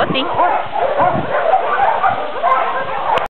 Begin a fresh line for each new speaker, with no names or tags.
Vou sim.